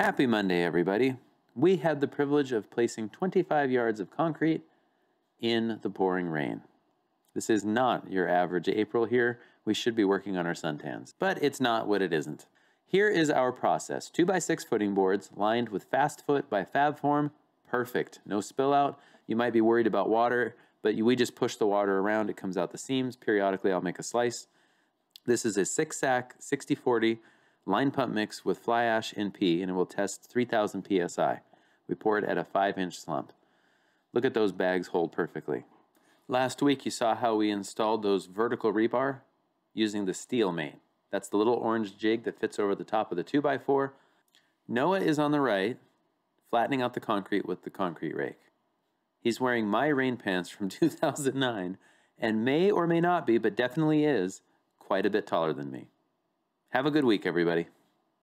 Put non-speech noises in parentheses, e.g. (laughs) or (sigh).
Happy Monday, everybody. We had the privilege of placing 25 yards of concrete in the pouring rain. This is not your average April here. We should be working on our suntans, but it's not what it isn't. Here is our process. 2x6 footing boards lined with Fastfoot by FabForm. Perfect. No spill out. You might be worried about water, but we just push the water around. It comes out the seams. Periodically, I'll make a slice. This is a six sack 60-40 line pump mix with fly ash NP, and it will test 3000 psi. We pour it at a 5 inch slump. Look at those bags hold perfectly. Last week you saw how we installed those vertical rebar using the Steelmate. That's the little orange jig that fits over the top of the 2x4. Noah is on the right, flattening out the concrete with the concrete rake. He's wearing my rain pants from (laughs) 2009 and may or may not be, but definitely is, quite a bit taller than me. Have a good week, everybody.